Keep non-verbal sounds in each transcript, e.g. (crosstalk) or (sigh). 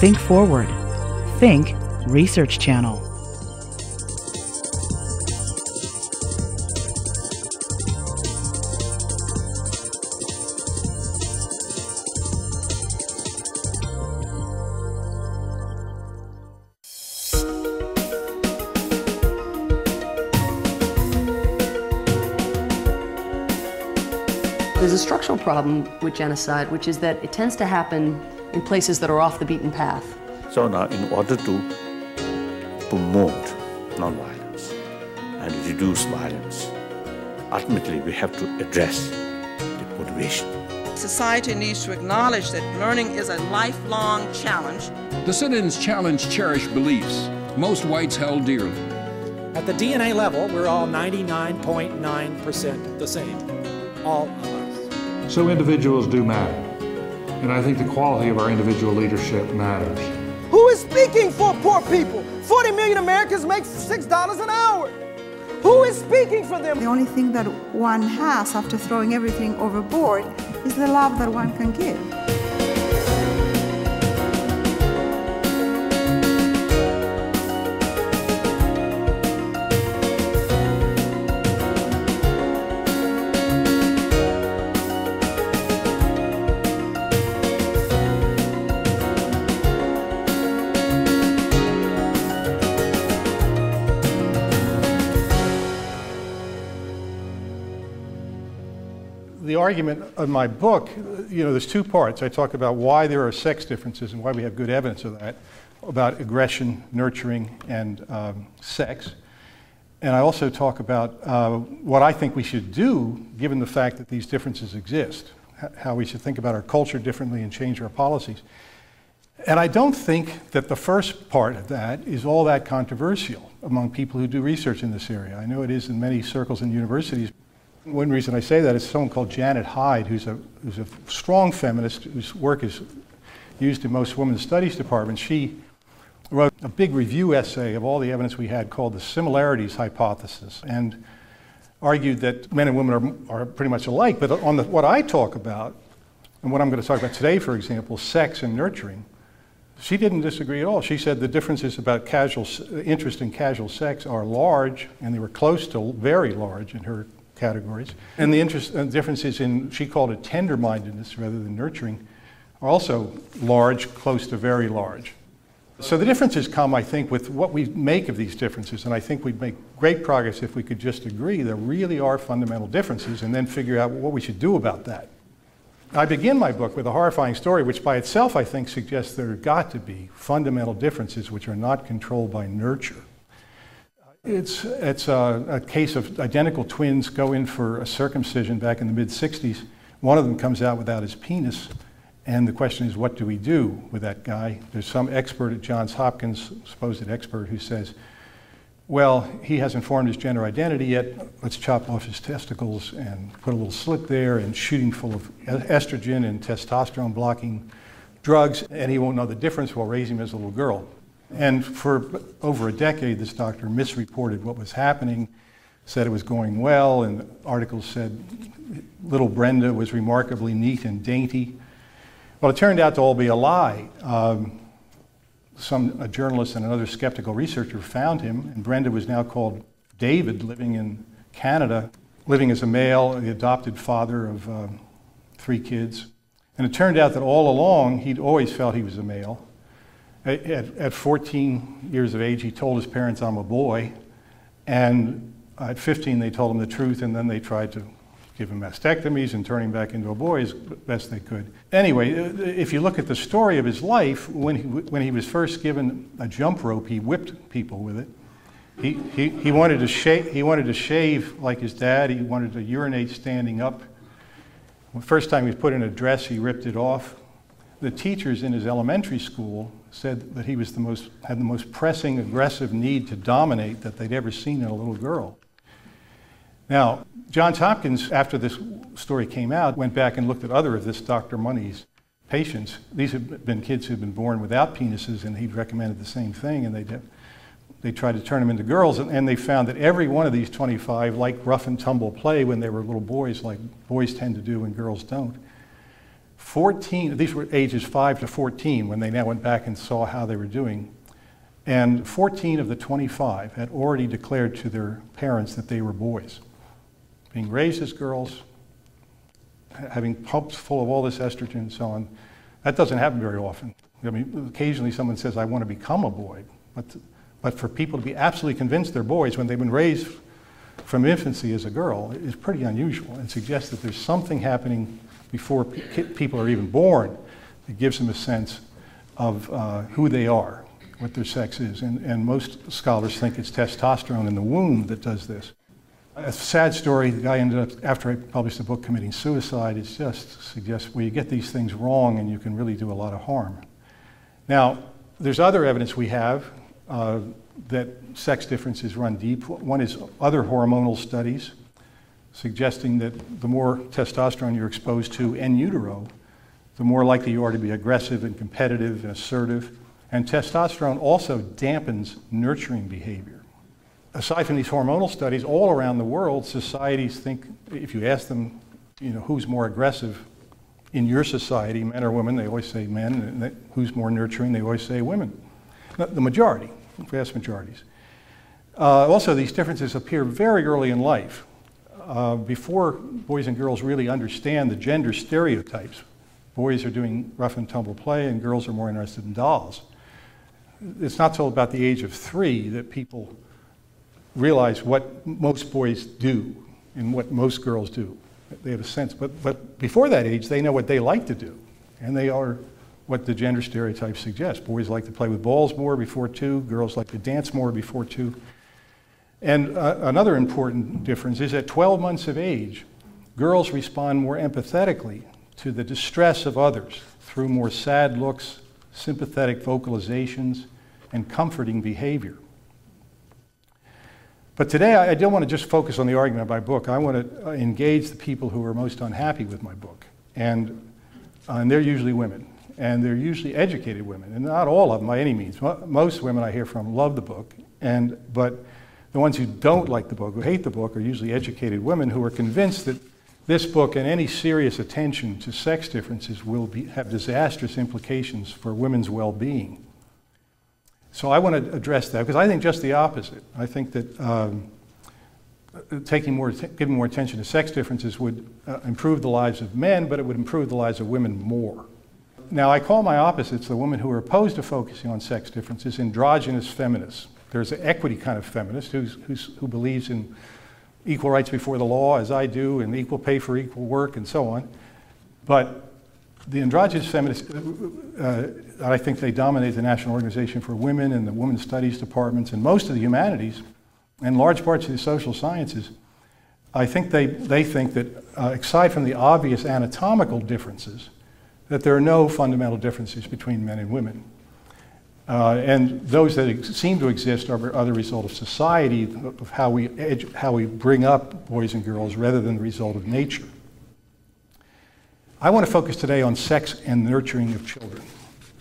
Think forward. Think Research Channel. Problem with genocide, which is that it tends to happen in places that are off the beaten path. So now, in order to promote nonviolence and reduce violence, ultimately we have to address the motivation. Society needs to acknowledge that learning is a lifelong challenge. The sit-ins challenge cherished beliefs most whites held dearly. At the DNA level, we're all 99.9% the same. All of us. So individuals do matter. And I think the quality of our individual leadership matters. Who is speaking for poor people? 40 million Americans make $6 an hour. Who is speaking for them? The only thing that one has after throwing everything overboard is the love that one can give. The argument of my book, you know, there's two parts. I talk about why there are sex differences and why we have good evidence of that, about aggression, nurturing, and um, sex. And I also talk about uh, what I think we should do, given the fact that these differences exist, how we should think about our culture differently and change our policies. And I don't think that the first part of that is all that controversial among people who do research in this area. I know it is in many circles and universities. One reason I say that is someone called Janet Hyde, who's a, who's a strong feminist whose work is used in most women's studies departments. She wrote a big review essay of all the evidence we had called the similarities hypothesis and argued that men and women are, are pretty much alike. But on the, what I talk about, and what I'm going to talk about today, for example, sex and nurturing, she didn't disagree at all. She said the differences about casual interest in casual sex are large, and they were close to very large in her categories. And the interest, uh, differences in, she called it tender mindedness rather than nurturing, are also large, close to very large. So the differences come, I think, with what we make of these differences, and I think we'd make great progress if we could just agree there really are fundamental differences and then figure out what we should do about that. I begin my book with a horrifying story, which by itself I think suggests there have got to be fundamental differences which are not controlled by nurture. It's, it's a, a, case of identical twins go in for a circumcision back in the mid 60s. One of them comes out without his penis, and the question is, what do we do with that guy? There's some expert at Johns Hopkins, supposed expert, who says, well, he hasn't formed his gender identity yet. Let's chop off his testicles and put a little slit there and shooting full of estrogen and testosterone blocking drugs, and he won't know the difference. We'll raise him as a little girl. And for over a decade, this doctor misreported what was happening, said it was going well, and articles said little Brenda was remarkably neat and dainty. Well, it turned out to all be a lie. Um, some a journalist and another skeptical researcher found him, and Brenda was now called David, living in Canada, living as a male, the adopted father of uh, three kids. And it turned out that all along he'd always felt he was a male. At, at 14 years of age, he told his parents, I'm a boy. And at 15, they told him the truth, and then they tried to give him mastectomies and turn him back into a boy as best they could. Anyway, uh, if you look at the story of his life, when he, when he was first given a jump rope, he whipped people with it. He, he, he, wanted to shave, he wanted to shave like his dad. He wanted to urinate standing up. The first time he was put in a dress, he ripped it off. The teachers in his elementary school said that he was the most, had the most pressing, aggressive need to dominate that they'd ever seen in a little girl. Now, Johns Hopkins, after this story came out, went back and looked at other of this Dr. Money's patients. These had been kids who'd been born without penises, and he'd recommended the same thing, and they did. They tried to turn them into girls, and, and they found that every one of these 25 liked rough and tumble play when they were little boys, like boys tend to do and girls don't. 14, these were ages 5 to 14 when they now went back and saw how they were doing. And 14 of the 25 had already declared to their parents that they were boys. Being raised as girls, having pumps full of all this estrogen and so on, that doesn't happen very often. I mean, occasionally someone says, I want to become a boy. But, but for people to be absolutely convinced they're boys when they've been raised from infancy as a girl is pretty unusual and suggests that there's something happening before pe- people are even born that gives them a sense of uh, who they are, what their sex is. And, and most scholars think it's testosterone in the womb that does this. A sad story, the guy ended up, after I published the book, committing suicide. It just suggests, well, you get these things wrong and you can really do a lot of harm. Now, there's other evidence we have uh, that sex differences run deep. One is other hormonal studies suggesting that the more testosterone you're exposed to in utero, the more likely you are to be aggressive and competitive and assertive. And testosterone also dampens nurturing behavior. Aside from these hormonal studies, all around the world, societies think, if you ask them, you know, who's more aggressive in your society, men or women, they always say men. And who's more nurturing, they always say women. The majority, vast majorities. Uh, also, these differences appear very early in life, uh, before boys and girls really understand the gender stereotypes. Boys are doing rough and tumble play, and girls are more interested in dolls. It's not till about the age of three that people realize what most boys do and what most girls do. They have a sense. But, but before that age, they know what they like to do. And they are what the gender stereotypes suggest. Boys like to play with balls more before two, girls like to dance more before two. And uh, another important difference is at 12 months of age, girls respond more empathetically to the distress of others through more sad looks, sympathetic vocalizations, and comforting behavior. But today, I don't want to just focus on the argument of my book. I want to uh, engage the people who are most unhappy with my book. And, uh, and they're usually women. And they're usually educated women. And not all of them by any means. Most women I hear from love the book. And, but the ones who don't like the book, who hate the book, are usually educated women who are convinced that this book and any serious attention to sex differences will be, have disastrous implications for women's well being. So I want to address that because I think just the opposite. I think that um, taking more, giving more attention to sex differences would uh, improve the lives of men, but it would improve the lives of women more. Now, I call my opposites, the women who are opposed to focusing on sex differences, androgynous feminists. There's an equity kind of feminist who's, who's, who believes in equal rights before the law, as I do, and equal pay for equal work, and so on. But the androgynous feminists, uh, I think they dominate the National Organization for Women and the Women's Studies departments and most of the humanities and large parts of the social sciences. I think they, they think that, uh, aside from the obvious anatomical differences, that there are no fundamental differences between men and women. Uh, and those that seem to exist are, the result of society, of how we, how we bring up boys and girls rather than the result of nature. I want to focus today on sex and nurturing of children.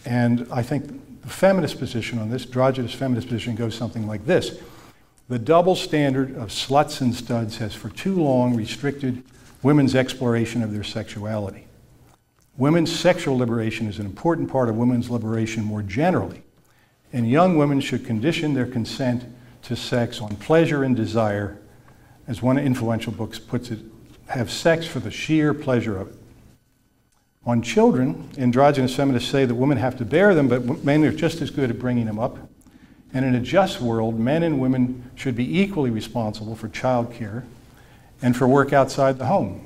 And I think the feminist position on this, androgynous feminist position, goes something like this. The double standard of sluts and studs has for too long restricted women's exploration of their sexuality. Women's sexual liberation is an important part of women's liberation more generally and young women should condition their consent to sex on pleasure and desire, as one influential book puts it, have sex for the sheer pleasure of it. On children, androgynous feminists say that women have to bear them, but men are just as good at bringing them up. And in a just world, men and women should be equally responsible for child care and for work outside the home.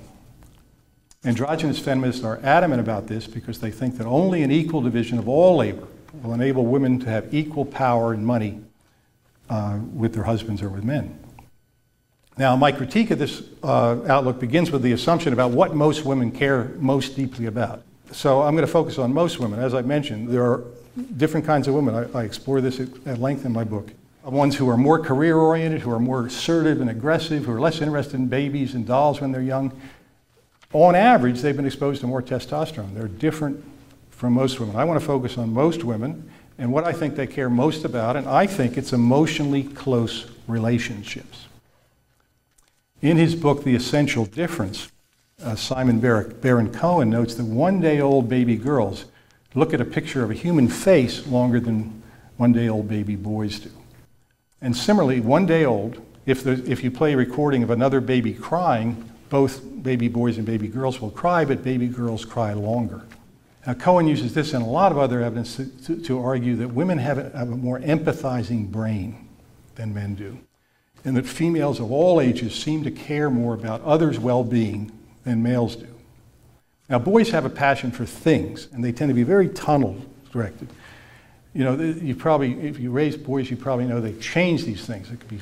Androgynous feminists are adamant about this because they think that only an equal division of all labor will enable women to have equal power and money uh, with their husbands or with men. Now, my critique of this uh, outlook begins with the assumption about what most women care most deeply about. So I'm going to focus on most women. As I mentioned, there are different kinds of women. I, I explore this at, at length in my book. Ones who are more career oriented, who are more assertive and aggressive, who are less interested in babies and dolls when they're young. On average, they've been exposed to more testosterone. They're different from most women. I want to focus on most women and what I think they care most about, and I think it's emotionally close relationships. In his book, The Essential Difference, uh, Simon Baron Cohen notes that one day old baby girls look at a picture of a human face longer than one day old baby boys do. And similarly, one day old, if, if you play a recording of another baby crying, both baby boys and baby girls will cry, but baby girls cry longer. Now, Cohen uses this and a lot of other evidence to, to, to argue that women have a, have a more empathizing brain than men do, and that females of all ages seem to care more about others' well being than males do. Now, boys have a passion for things, and they tend to be very tunnel directed. You know, you probably, if you raise boys, you probably know they change these things. It could be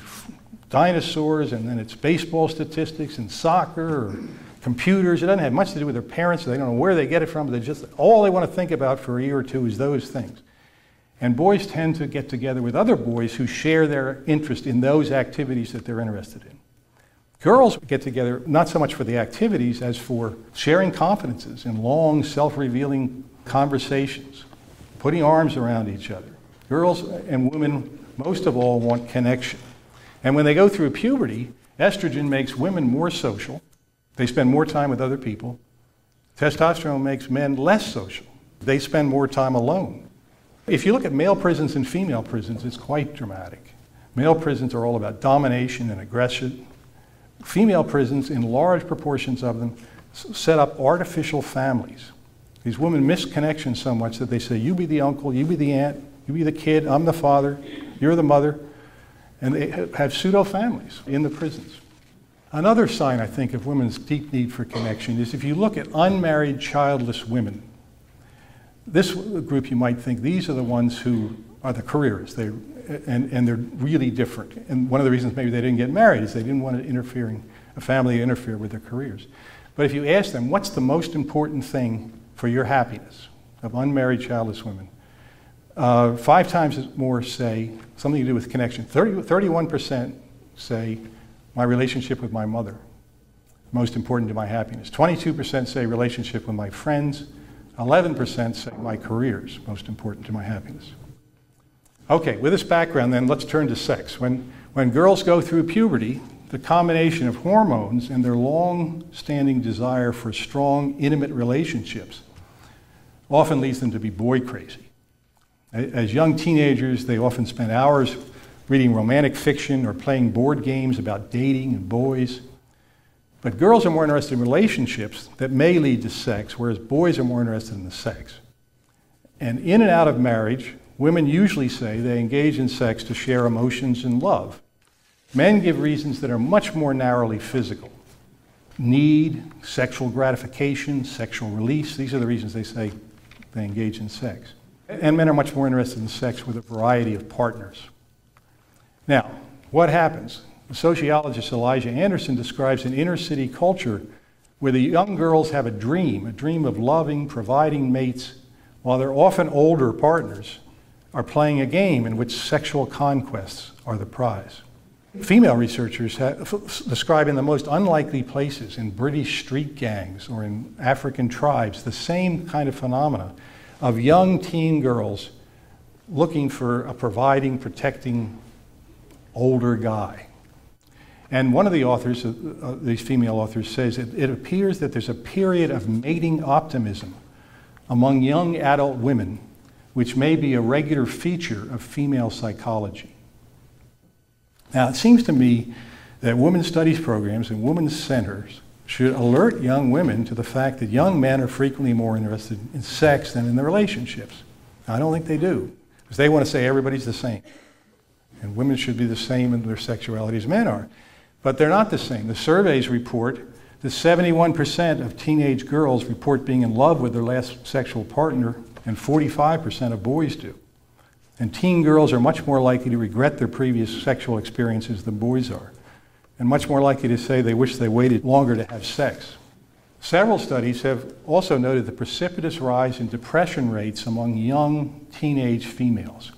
dinosaurs, and then it's baseball statistics and soccer or computers. It doesn't have much to do with their parents. They don't know where they get it from. They just all they want to think about for a year or two is those things. And boys tend to get together with other boys who share their interest in those activities that they're interested in. Girls get together not so much for the activities as for sharing confidences in long, self revealing conversations, putting arms around each other. Girls and women, most of all, want connection. And when they go through puberty, estrogen makes women more social. They spend more time with other people. Testosterone makes men less social. They spend more time alone. If you look at male prisons and female prisons, it's quite dramatic. Male prisons are all about domination and aggression, female prisons, in large proportions of them, set up artificial families. These women miss connection so much that they say, You be the uncle, you be the aunt, you be the kid, I'm the father, you're the mother. And they have pseudo families in the prisons. Another sign, I think, of women's deep need for connection is if you look at unmarried, childless women. This group, you might think, these are the ones who are the careers. They and, and they're really different. And one of the reasons maybe they didn't get married is they didn't want interfering, a family to interfere with their careers. But if you ask them, what's the most important thing for your happiness of unmarried childless women? Uh, five times more say something to do with connection. 30, 31% say my relationship with my mother, most important to my happiness. 22% say relationship with my friends. 11% say my careers, most important to my happiness. Okay, with this background, then let's turn to sex. When, when girls go through puberty, the combination of hormones and their long standing desire for strong, intimate relationships often leads them to be boy crazy. As young teenagers, they often spend hours reading romantic fiction or playing board games about dating and boys. But girls are more interested in relationships that may lead to sex, whereas boys are more interested in the sex. And in and out of marriage, Women usually say they engage in sex to share emotions and love. Men give reasons that are much more narrowly physical need, sexual gratification, sexual release. These are the reasons they say they engage in sex. And men are much more interested in sex with a variety of partners. Now, what happens? The sociologist Elijah Anderson describes an inner city culture where the young girls have a dream, a dream of loving, providing mates, while they're often older partners are playing a game in which sexual conquests are the prize. Female researchers have describe in the most unlikely places, in British street gangs or in African tribes, the same kind of phenomena of young teen girls looking for a providing, protecting older guy. And one of the authors, uh, uh these female authors, says it, it appears that there's a period of mating optimism among young adult women which may be a regular feature of female psychology. Now, it seems to me that women's studies programs and women's centers should alert young women to the fact that young men are frequently more interested in sex than in the relationships. I don't think they do, because they want to say everybody's the same. And women should be the same in their sexuality as men are. But they're not the same. The surveys report that 71% of teenage girls report being in love with their last sexual partner and 45% of boys do. And teen girls are much more likely to regret their previous sexual experiences than boys are, and much more likely to say they wish they waited longer to have sex. Several studies have also noted the precipitous rise in depression rates among young teenage females.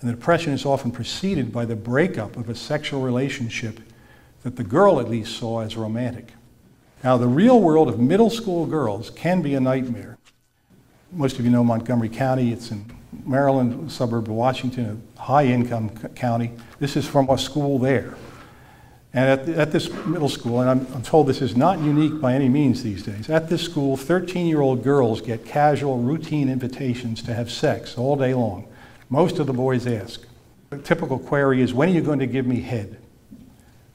And the depression is often preceded by the breakup of a sexual relationship that the girl at least saw as romantic. Now, the real world of middle school girls can be a nightmare most of you know Montgomery County. It's in Maryland, suburb of Washington, a high income county. This is from a school there. And at, at this middle school, and I'm, I'm told this is not unique by any means these days, at this school, 13 year old girls get casual, routine invitations to have sex all day long. Most of the boys ask. The typical query is, When are you going to give me head?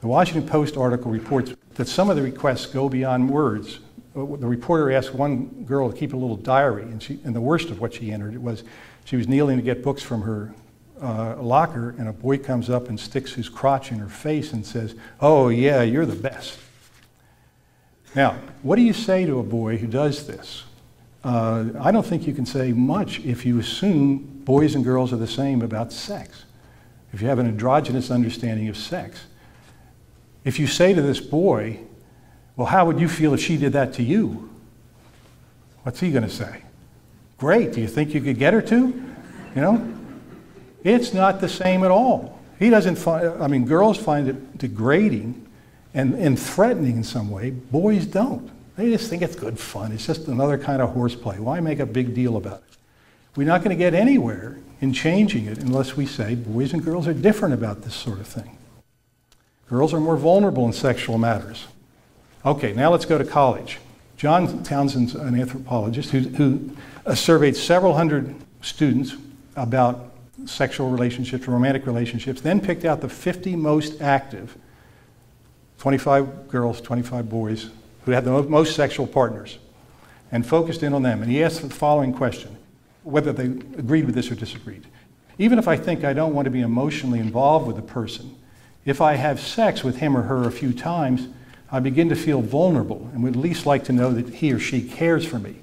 The Washington Post article reports that some of the requests go beyond words. Uh, The reporter asked one girl to keep a little diary, and, she, and the worst of what she entered was she was kneeling to get books from her uh, locker, and a boy comes up and sticks his crotch in her face and says, Oh, yeah, you're the best. Now, what do you say to a boy who does this? Uh, I don't think you can say much if you assume boys and girls are the same about sex, if you have an androgynous understanding of sex. If you say to this boy, Well, how would you feel if she did that to you? What's he going to say? Great. Do you think you could get her to? You know? It's not the same at all. He doesn't find, I mean, girls find it degrading and, and threatening in some way. Boys don't. They just think it's good fun. It's just another kind of horseplay. Why make a big deal about it? We're not going to get anywhere in changing it unless we say boys and girls are different about this sort of thing. Girls are more vulnerable in sexual matters. Okay, now let's go to college. John Townsend's an anthropologist who, who uh, surveyed several hundred students about sexual relationships, romantic relationships, then picked out the 50 most active 25 girls, 25 boys who had the most sexual partners and focused in on them. And he asked the following question whether they agreed with this or disagreed. Even if I think I don't want to be emotionally involved with a person, if I have sex with him or her a few times, I begin to feel vulnerable and would at least like to know that he or she cares for me.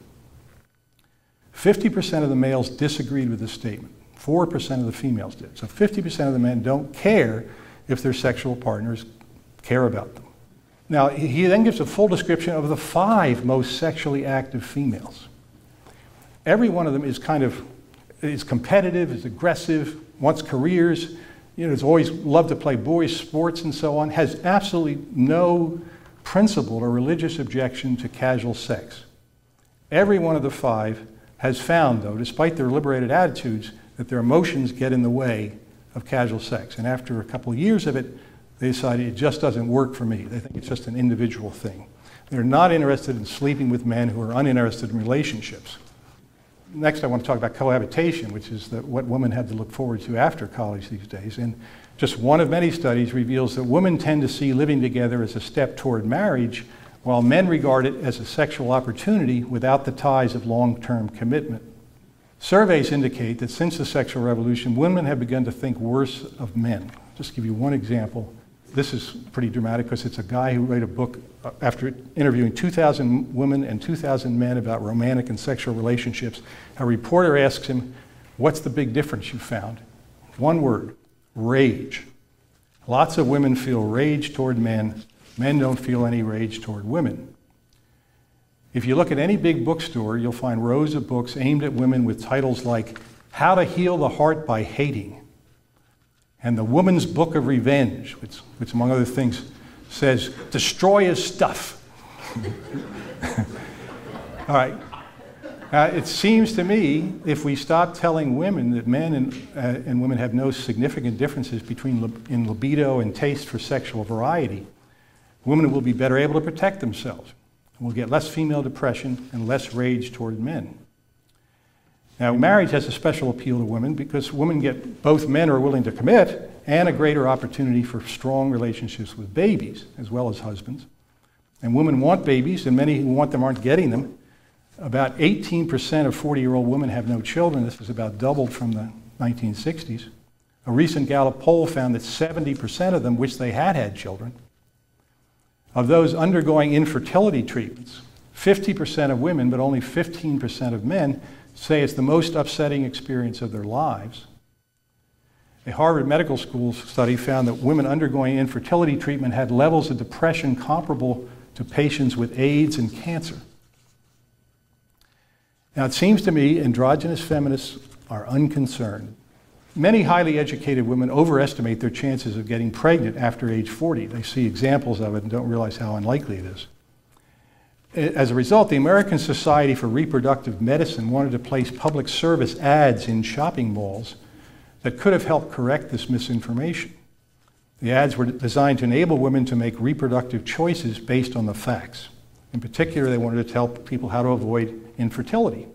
50% of the males disagreed with this statement. 4% of the females did. So 50% of the men don't care if their sexual partners care about them. Now, he then gives a full description of the five most sexually active females. Every one of them is kind of is competitive, is aggressive, wants careers, you know, has always loved to play boys' sports and so on, has absolutely no principled or religious objection to casual sex. Every one of the five has found, though, despite their liberated attitudes, that their emotions get in the way of casual sex. And after a couple of years of it, they decided it just doesn't work for me. They think it's just an individual thing. They're not interested in sleeping with men who are uninterested in relationships. Next, I want to talk about cohabitation, which is the, what women have to look forward to after college these days. And just one of many studies reveals that women tend to see living together as a step toward marriage, while men regard it as a sexual opportunity without the ties of long term commitment. Surveys indicate that since the sexual revolution, women have begun to think worse of men. Just give you one example. This is pretty dramatic because it's a guy who wrote a book uh, after interviewing 2,000 women and 2,000 men about romantic and sexual relationships. A reporter asks him, What's the big difference you found? One word rage. Lots of women feel rage toward men, men don't feel any rage toward women. If you look at any big bookstore, you'll find rows of books aimed at women with titles like How to Heal the Heart by Hating and The Woman's Book of Revenge, which, which among other things says, Destroy his stuff. (laughs) All right. Uh, it seems to me if we stop telling women that men and, uh, and women have no significant differences between in libido and taste for sexual variety, women will be better able to protect themselves. We'll get less female depression and less rage toward men. Now, marriage has a special appeal to women because women get both men are willing to commit and a greater opportunity for strong relationships with babies as well as husbands. And women want babies, and many who want them aren't getting them. About 18% of 40 year old women have no children. This was about doubled from the 1960s. A recent Gallup poll found that 70% of them wish they had had children. Of those undergoing infertility treatments, 50% of women, but only 15% of men, say it's the most upsetting experience of their lives. A Harvard Medical School study found that women undergoing infertility treatment had levels of depression comparable to patients with AIDS and cancer. Now, it seems to me androgynous feminists are unconcerned Many highly educated women overestimate their chances of getting pregnant after age 40. They see examples of it and don't realize how unlikely it is. As a result, the American Society for Reproductive Medicine wanted to place public service ads in shopping malls that could have helped correct this misinformation. The ads were designed to enable women to make reproductive choices based on the facts. In particular, they wanted to tell people how to avoid infertility.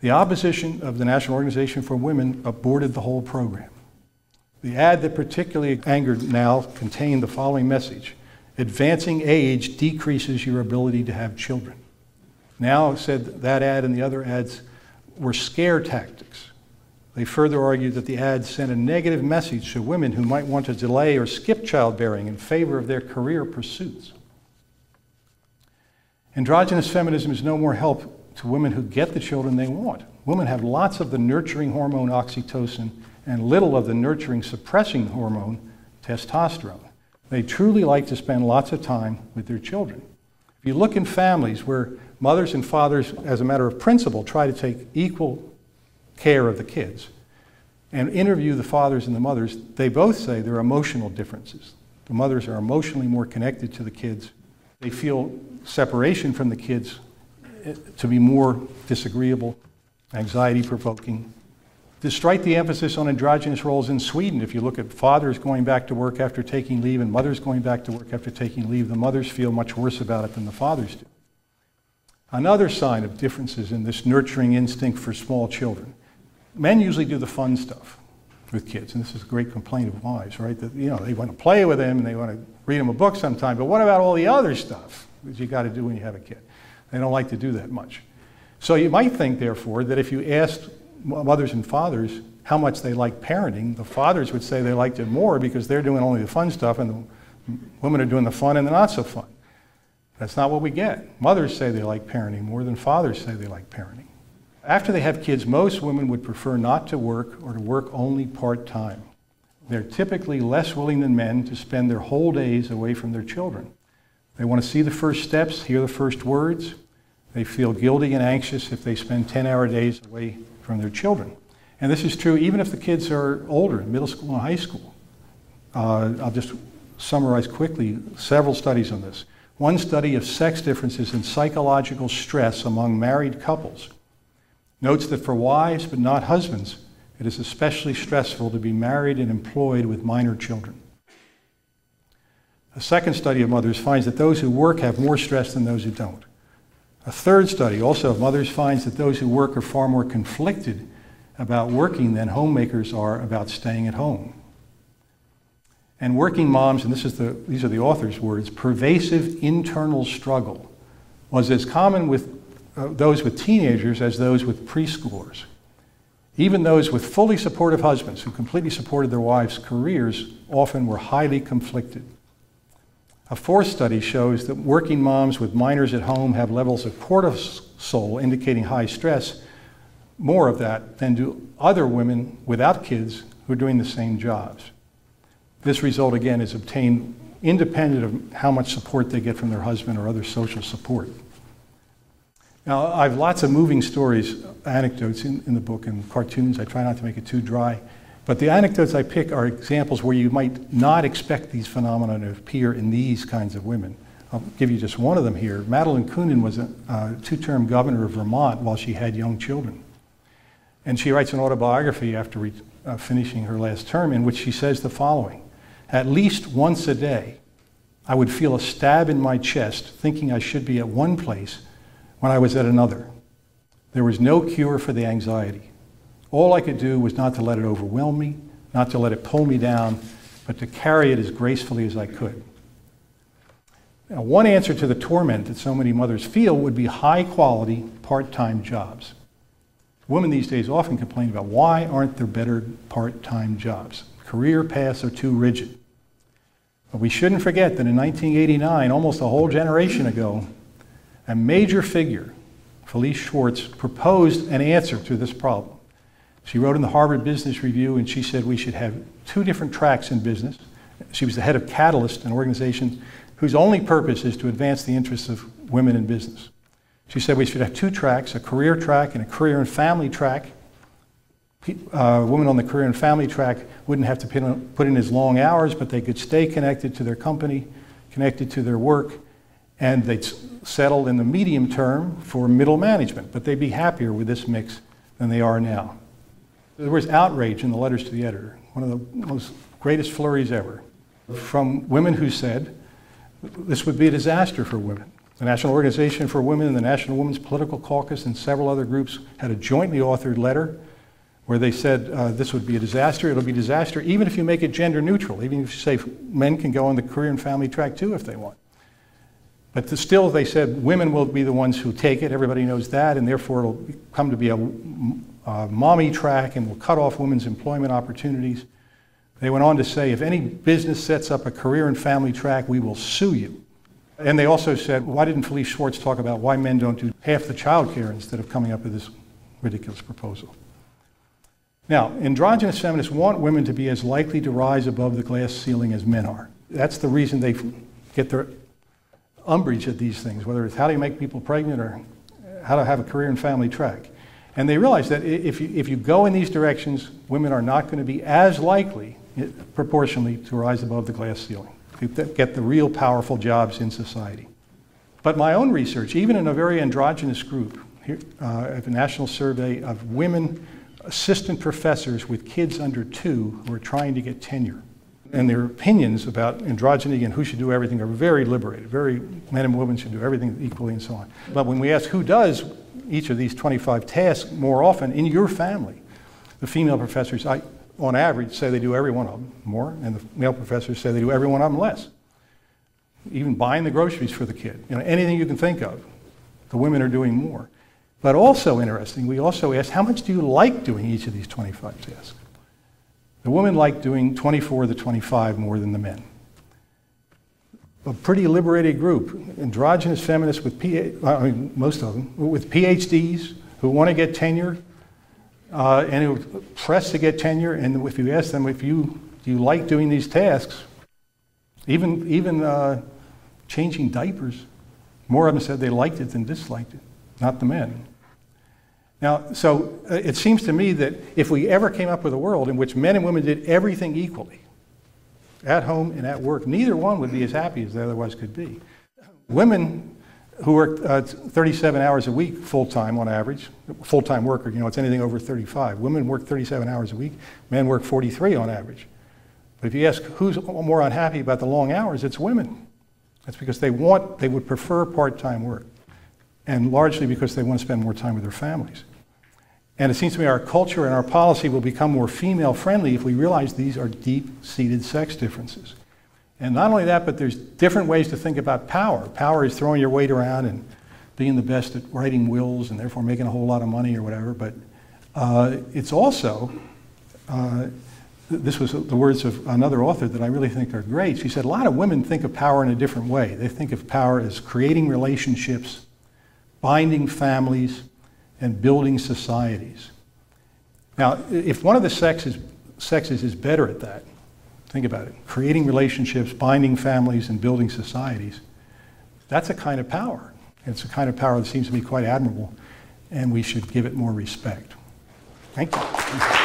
The opposition of the National Organization for Women aborted the whole program. The ad that particularly angered Nal contained the following message Advancing age decreases your ability to have children. Nal said that ad and the other ads were scare tactics. They further argued that the ads sent a negative message to women who might want to delay or skip childbearing in favor of their career pursuits. Androgynous feminism is no more help to women who get the children they want. Women have lots of the nurturing hormone oxytocin and little of the nurturing suppressing hormone testosterone. They truly like to spend lots of time with their children. If you look in families where mothers and fathers, as a matter of principle, try to take equal care of the kids and interview the fathers and the mothers, they both say there are emotional differences. The mothers are emotionally more connected to the kids. They feel separation from the kids eh, to be more disagreeable, anxiety provoking. Despite the emphasis on androgynous roles in Sweden, if you look at fathers going back to work after taking leave and mothers going back to work after taking leave, the mothers feel much worse about it than the fathers do. Another sign of differences in this nurturing instinct for small children. Men usually do the fun stuff with kids, and this is a great complaint of wives, right? That you know they want to play with them and they want to read them a book sometime, but what about all the other stuff that you got to do when you have a kid? They don't like to do that much. So you might think, therefore, that if you asked mothers and fathers how much they like parenting, the fathers would say they liked it more because they're doing only the fun stuff and the women are doing the fun and the not so fun. That's not what we get. Mothers say they like parenting more than fathers say they like parenting. After they have kids, most women would prefer not to work or to work only part time. They're typically less willing than men to spend their whole days away from their children. They want to see the first steps, hear the first words. They feel guilty and anxious if they spend 10 hour days away from their children. And this is true even if the kids are older, in middle school and high school. Uh, I'll just summarize quickly several studies on this. One study of sex differences in psychological stress among married couples notes that for wives but not husbands, it is especially stressful to be married and employed with minor children. A second study of mothers finds that those who work have more stress than those who don't. A third study, also of mothers, finds that those who work are far more conflicted about working than homemakers are about staying at home. And working moms, and this is the, these are the author's words, pervasive internal struggle was as common with uh, those with teenagers as those with preschoolers. Even those with fully supportive husbands who completely supported their wives' careers often were highly conflicted. A fourth study shows that working moms with minors at home have levels of cortisol indicating high stress, more of that than do other women without kids who are doing the same jobs. This result, again, is obtained independent of how much support they get from their husband or other social support. Now, I have lots of moving stories, anecdotes in, in the book and cartoons. I try not to make it too dry. But the anecdotes I pick are examples where you might not expect these phenomena to appear in these kinds of women. I'll give you just one of them here. Madeleine Kunin was a uh, two term governor of Vermont while she had young children. And she writes an autobiography after uh, finishing her last term in which she says the following At least once a day, I would feel a stab in my chest thinking I should be at one place when I was at another. There was no cure for the anxiety. All I could do was not to let it overwhelm me, not to let it pull me down, but to carry it as gracefully as I could. Now, one answer to the torment that so many mothers feel would be high quality part time jobs. Women these days often complain about why aren't there better part time jobs? Career paths are too rigid. But we shouldn't forget that in 1989, almost a whole generation ago, a major figure, Felice Schwartz, proposed an answer to this problem. She wrote in the Harvard Business Review and she said we should have two different tracks in business. She was the head of Catalyst, an organization whose only purpose is to advance the interests of women in business. She said we should have two tracks, a career track and a career and family track. Uh, women on the career and family track wouldn't have to put in as long hours, but they could stay connected to their company, connected to their work, and they'd settle in the medium term for middle management, but they'd be happier with this mix than they are now. There was outrage in the letters to the editor, one of the most greatest flurries ever. from women who said this would be a disaster for women. The National Organization for Women and the National Women's Political Caucus and several other groups had a jointly authored letter where they said uh, this would be a disaster. It'll be a disaster even if you make it gender neutral, even if you say men can go on the career and family track too if they want. But the, still, they said women will be the ones who take it. Everybody knows that, and therefore it'll come to be a, a mommy track and will cut off women's employment opportunities. They went on to say if any business sets up a career and family track, we will sue you. And they also said, why didn't Felice Schwartz talk about why men don't do half the child care instead of coming up with this ridiculous proposal? Now, androgynous feminists want women to be as likely to rise above the glass ceiling as men are. That's the reason they get their umbrage at these things, whether it's how do you make people pregnant or how to have a career and family track. And they realize that if you, if you go in these directions, women are not going to be as likely proportionally to rise above the glass ceiling to get the real powerful jobs in society. But my own research, even in a very androgynous group, here, uh, a national survey of women assistant professors with kids under two who are trying to get tenure. And their opinions about androgyny and who should do everything are very liberated. Very men and women should do everything equally and so on. But when we ask who does each of these 25 tasks more often in your family, the female professors, I, on average, say they do every one of them more, and the male professors say they do every one of them less. Even buying the groceries for the kid, you know, anything you can think of, the women are doing more. But also interesting, we also asked, how much do you like doing each of these 25 tasks? The women like doing 24 of the 25 more than the men. A pretty liberated group, androgynous feminists with, I mean, most of them, with PhDs who want to get tenure, uh, and who press to get tenure. And if you ask them if you do you like doing these tasks, even even uh, changing diapers, more of them said they liked it than disliked it, not the men. Now, so uh, it seems to me that if we ever came up with a world in which men and women did everything equally, at home and at work, neither one would be as happy as they otherwise could be. Women who work uh, 37 hours a week full time on average, full time worker, you know, it's anything over 35. Women work 37 hours a week, men work 43 on average. But if you ask who's more unhappy about the long hours, it's women. That's because they want, they would prefer part time work, and largely because they want to spend more time with their families. And it seems to me our culture and our policy will become more female friendly if we realize these are deep seated sex differences. And not only that, but there's different ways to think about power. Power is throwing your weight around and being the best at writing wills and therefore making a whole lot of money or whatever. But uh, it's also, uh, this was the words of another author that I really think are great. She said, a lot of women think of power in a different way. They think of power as creating relationships, binding families, and building societies. Now, if one of the sexes, sexes is better at that, Think about it. Creating relationships, binding families, and building societies. That's a kind of power. It's a kind of power that seems to be quite admirable, and we should give it more respect. Thank you.